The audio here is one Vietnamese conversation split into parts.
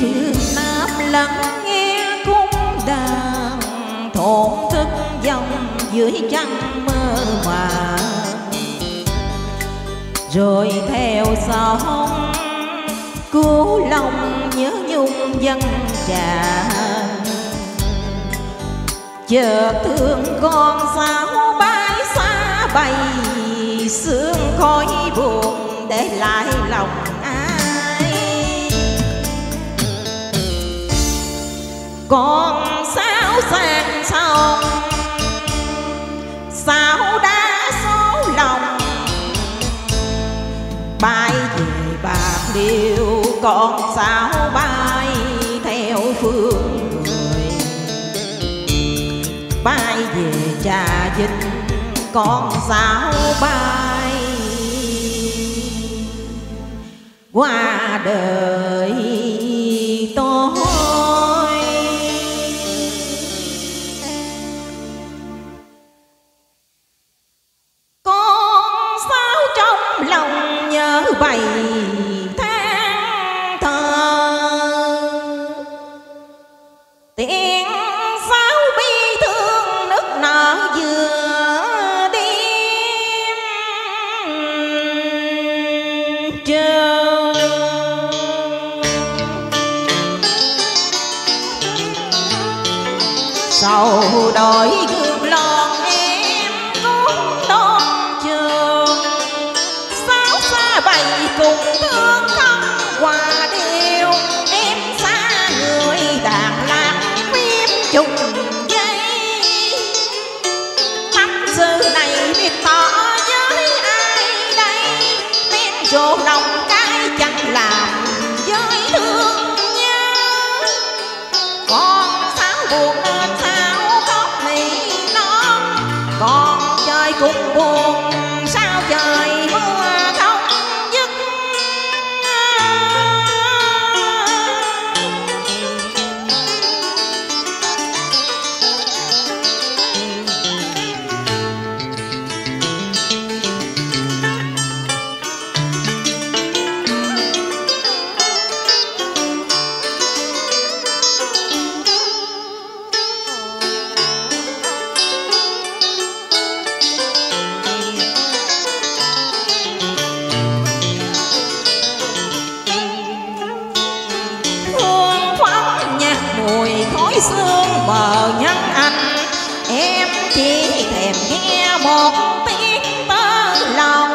phương nam lắng nghe cung đàn thổn thức dòng dưới trăng mơ màng. Rồi theo sóng, cứu lòng nhớ nhung dân tràn chờ thương con sao bay xa bay sương khói buồn để lại lòng con sao sang sông sao đã số lòng? Bay về bạc liêu con sao bay theo phương người? Bay về trà vinh con sao bay qua đời nhớ tháng than thờ tiếng pháo bi thương nức nở giữa đêm trời. Sau đổi gương men lòng cái chẳng làm với thương nhớ con sáo buồn nên sao khóc nỉ non con chơi cũng buồn. Bờ nhân anh. Em chỉ thèm nghe một tiếng tơ lòng.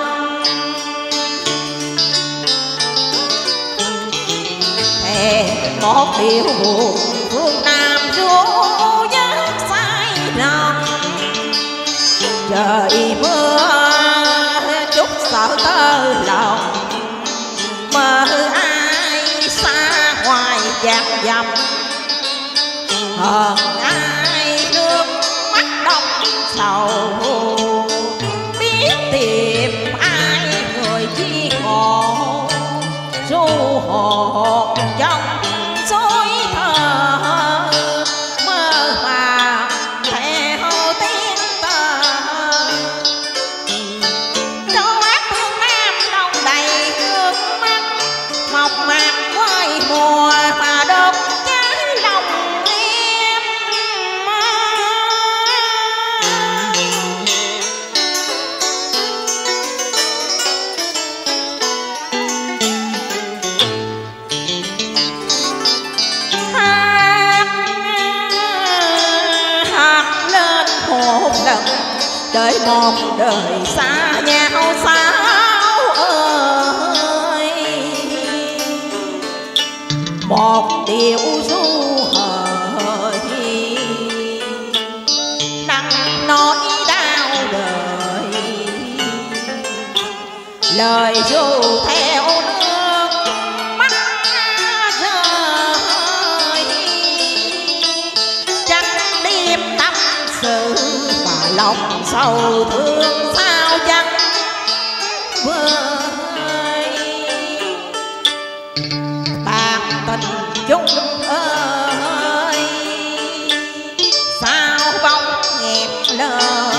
Thèm một điều buồn, phương nam ru giấc say lòng. Trời mưa hờn ai nước mắt đông sầu, biết tìm ai người chi ngộ du hồn trong đời một đời xa nhau sao ơi. Một điều du hời nặng nỗi đau đời. Lời du theo nước sầu thương sao chẳng vơi bàn tình chung ơi, sao bóng nghẹn lời?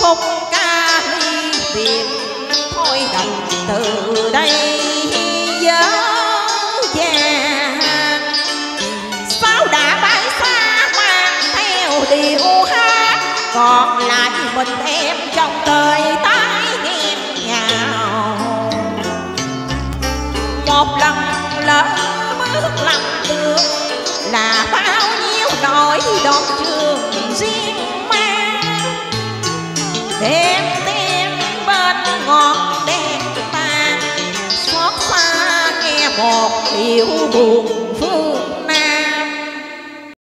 Khúc ca ly việt thôi đồng từ đây điều còn lại mình em trong đời tái nghẹn ngào. Một lần lỡ bước lầm đường là bao nhiêu nỗi đau trường riêng mang. Đêm đêm bên ngọn đèn tàn xót xa nghe một điều buồn